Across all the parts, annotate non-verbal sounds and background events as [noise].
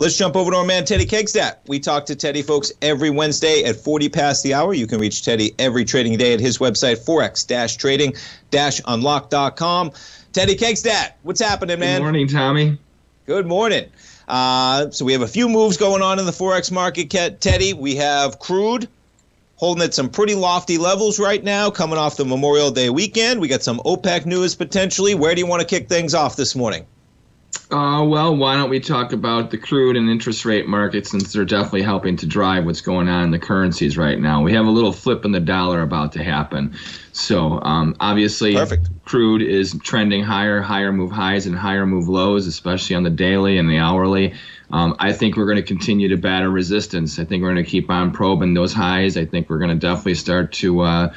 Let's jump over to our man Teddy Kekstadt. We talk to Teddy folks every Wednesday at 40 past the hour. You can reach Teddy every trading day at his website, forex-trading-unlock.com. Teddy Kekstadt, what's happening, man? Good morning, Tommy. Good morning. Uh, so we have a few moves going on in the forex market, Teddy. We have crude holding at some pretty lofty levels right now, coming off the Memorial Day weekend. We got some OPEC news potentially. Where do you want to kick things off this morning? Uh, well, why don't we talk about the crude and interest rate markets since they're definitely helping to drive what's going on in the currencies right now. We have a little flip in the dollar about to happen. So, um, obviously, Perfect. crude is trending higher, higher move highs and higher move lows, especially on the daily and the hourly. Um, I think we're going to continue to batter resistance. I think we're going to keep on probing those highs. I think we're going to definitely start to. Uh,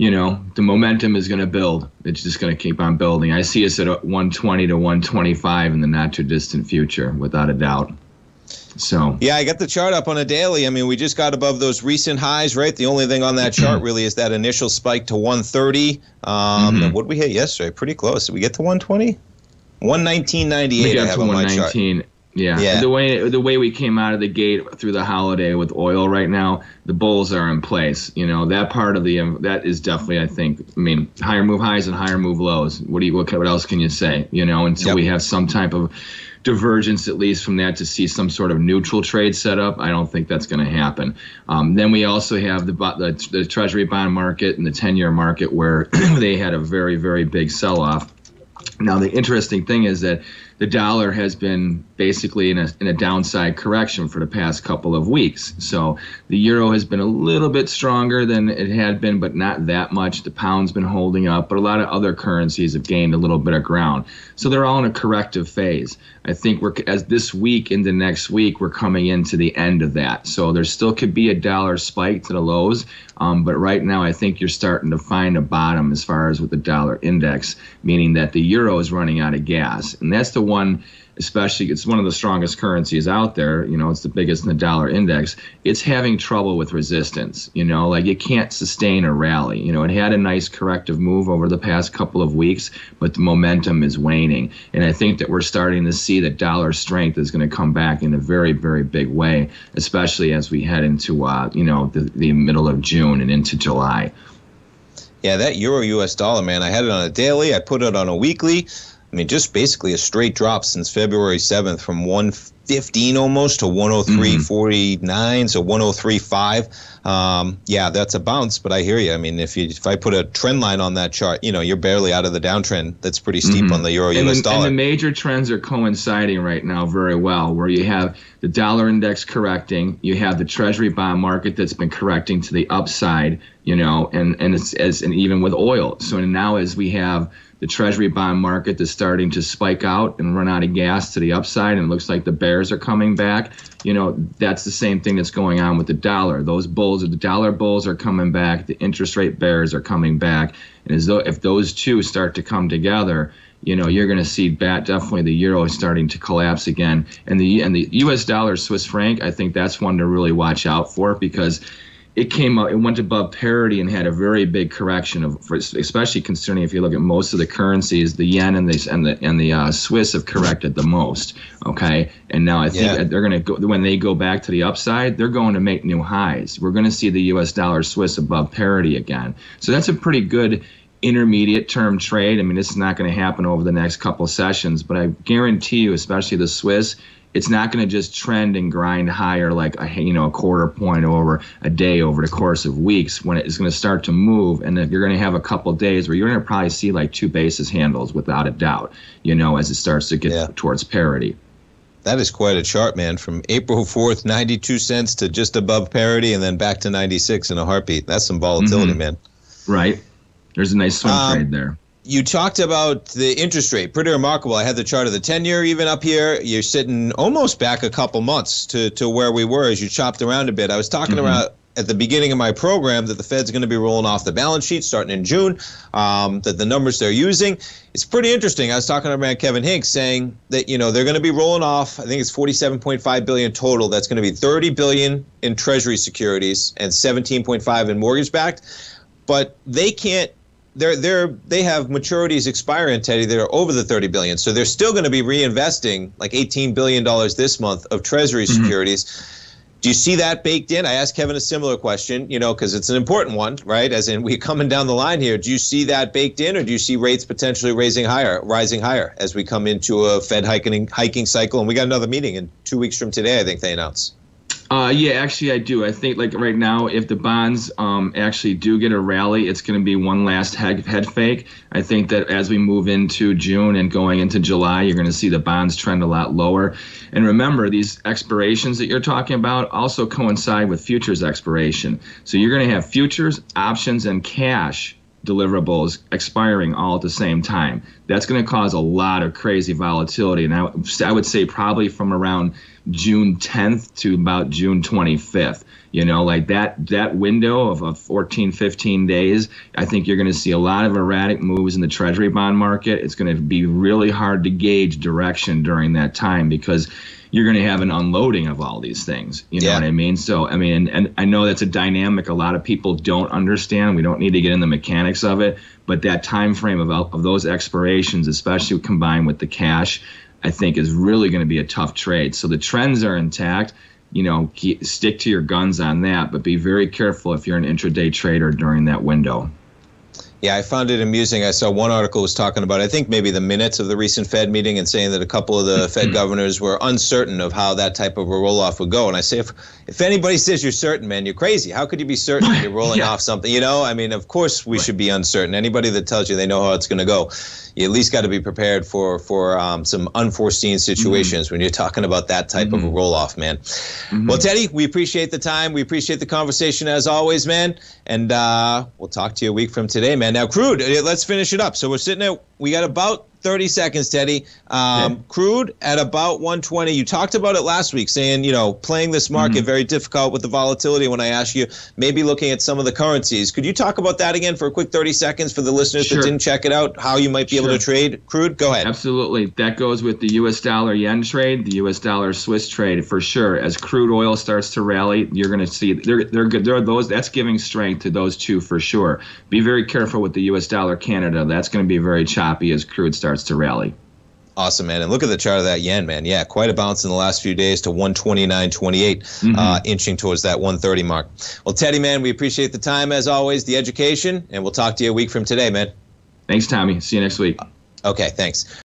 you know, the momentum is going to build. It's just going to keep on building. I see us at 120 to 125 in the not too distant future, without a doubt. So yeah, I got the chart up on a daily. I mean, we just got above those recent highs, right? The only thing on that chart [clears throat] really is that initial spike to 130. Um, mm-hmm. What did we hit yesterday? Pretty close. Did we get to 120? 119.98. We got to 119. Yeah. yeah. The way the way we came out of the gate through the holiday with oil right now, the bulls are in place. You know that part of the um, that is definitely I think I mean higher move highs and higher move lows. What do you what, what else can you say? You know until yep. we have some type of divergence at least from that to see some sort of neutral trade set up. I don't think that's going to happen. Um, then we also have the, the the Treasury bond market and the ten year market where [clears throat] they had a very very big sell off. Now the interesting thing is that the dollar has been basically in a, in a downside correction for the past couple of weeks. So the euro has been a little bit stronger than it had been, but not that much. The pound's been holding up, but a lot of other currencies have gained a little bit of ground. So they're all in a corrective phase. I think we're as this week into next week, we're coming into the end of that. So there still could be a dollar spike to the lows, um, but right now I think you're starting to find a bottom as far as with the dollar index, meaning that the euro is running out of gas, and that's the one especially it's one of the strongest currencies out there you know it's the biggest in the dollar index it's having trouble with resistance you know like it can't sustain a rally you know it had a nice corrective move over the past couple of weeks but the momentum is waning and i think that we're starting to see that dollar strength is going to come back in a very very big way especially as we head into uh, you know the, the middle of june and into july yeah, that euro US dollar, man. I had it on a daily. I put it on a weekly. I mean, just basically a straight drop since February 7th from 115 almost to 103.49, mm-hmm. so 103.5. Um, yeah, that's a bounce, but I hear you. I mean, if you if I put a trend line on that chart, you know, you're barely out of the downtrend. That's pretty steep mm-hmm. on the euro US dollar. And the major trends are coinciding right now very well, where you have the dollar index correcting, you have the treasury bond market that's been correcting to the upside, you know, and and it's as and even with oil. So now as we have the treasury bond market that's starting to spike out and run out of gas to the upside and it looks like the are coming back you know that's the same thing that's going on with the dollar. Those bulls the dollar bulls are coming back the interest rate bears are coming back. And as though if those two start to come together you know you're going to see bat definitely the euro is starting to collapse again. And the and the US dollar Swiss franc I think that's one to really watch out for because it came up, it went above parity and had a very big correction of, especially concerning if you look at most of the currencies, the yen and the and the and the uh, Swiss have corrected the most. Okay, and now I think yeah. they're going to go when they go back to the upside, they're going to make new highs. We're going to see the U.S. dollar Swiss above parity again. So that's a pretty good intermediate term trade. I mean, this is not going to happen over the next couple sessions, but I guarantee you, especially the Swiss it's not going to just trend and grind higher like a you know a quarter point over a day over the course of weeks when it's going to start to move. And then you're going to have a couple days where you're going to probably see like two basis handles without a doubt you know as it starts to get yeah. towards parity. That is quite a chart man from april 4th 92 cents to just above parity and then back to 96 in a heartbeat. That's some volatility mm-hmm. man. Right. There's a nice swing um, trade there you talked about the interest rate. Pretty remarkable. I had the chart of the 10 year even up here. You're sitting almost back a couple months to, to where we were as you chopped around a bit. I was talking mm-hmm. about at the beginning of my program that the Fed's going to be rolling off the balance sheet starting in June, um, that the numbers they're using. It's pretty interesting. I was talking to my man Kevin Hincks saying that, you know, they're going to be rolling off, I think it's 47.5 billion total. That's going to be 30 billion in treasury securities and 17.5 in mortgage backed. But they can't they're they're they have maturities expiring, Teddy. They're over the 30 billion, so they're still going to be reinvesting like 18 billion dollars this month of Treasury mm-hmm. securities. Do you see that baked in? I asked Kevin a similar question, you know, because it's an important one, right? As in, [laughs] we coming down the line here. Do you see that baked in, or do you see rates potentially raising higher, rising higher as we come into a Fed hiking hiking cycle? And we got another meeting in two weeks from today. I think they announce. Uh, yeah, actually, I do. I think like right now, if the bonds um, actually do get a rally, it's going to be one last head, head fake. I think that as we move into June and going into July, you're going to see the bonds trend a lot lower. And remember, these expirations that you're talking about also coincide with futures expiration. So you're going to have futures, options, and cash deliverables expiring all at the same time. That's going to cause a lot of crazy volatility. And I, I would say probably from around June 10th to about June 25th. You know, like that that window of, of 14, 15 days, I think you're going to see a lot of erratic moves in the Treasury bond market. It's going to be really hard to gauge direction during that time because you're going to have an unloading of all these things. You know yeah. what I mean? So, I mean, and I know that's a dynamic a lot of people don't understand. We don't need to get in the mechanics of it, but that time frame of, of those expirations, especially combined with the cash, I think is really going to be a tough trade. So the trends are intact. You know, keep, stick to your guns on that, but be very careful if you're an intraday trader during that window. Yeah, I found it amusing. I saw one article was talking about, I think maybe the minutes of the recent Fed meeting and saying that a couple of the Fed governors were uncertain of how that type of a roll off would go. And I say, if, if anybody says you're certain, man, you're crazy. How could you be certain you're rolling [laughs] yeah. off something? You know, I mean, of course we right. should be uncertain. Anybody that tells you they know how it's going to go, you at least got to be prepared for for um, some unforeseen situations mm-hmm. when you're talking about that type mm-hmm. of a mm-hmm. roll off, man. Mm-hmm. Well, Teddy, we appreciate the time. We appreciate the conversation as always, man. And uh, we'll talk to you a week from today, man. Now, crude, uh, let's finish it up. So we're sitting at, we got about 30 seconds, Teddy. Um, yeah. Crude at about 120. You talked about it last week, saying, you know, playing this market mm-hmm. very difficult with the volatility. When I asked you, maybe looking at some of the currencies. Could you talk about that again for a quick 30 seconds for the listeners sure. that didn't check it out? How you might be sure. able to trade crude? Go ahead. Absolutely. That goes with the U.S. dollar yen trade, the U.S. dollar Swiss trade for sure. As crude oil starts to rally, you're going to see they're they're good. They're those that's giving strength to those two for sure. Be very careful with the U.S. dollar Canada. That's going to be very choppy as crude starts to rally. Awesome, man. And look at the chart of that yen, man. Yeah, quite a bounce in the last few days to 129.28, mm-hmm. uh, inching towards that 130 mark. Well, Teddy, man, we appreciate the time as always, the education, and we'll talk to you a week from today, man. Thanks, Tommy. See you next week. Okay, thanks.